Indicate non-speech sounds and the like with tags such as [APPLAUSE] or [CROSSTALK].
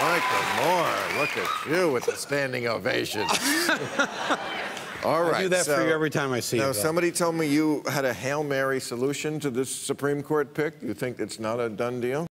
Michael Moore, look at you with the standing ovation. [LAUGHS] All right. I do that so, for you every time I see now, you. Now, somebody told me you had a Hail Mary solution to this Supreme Court pick. You think it's not a done deal?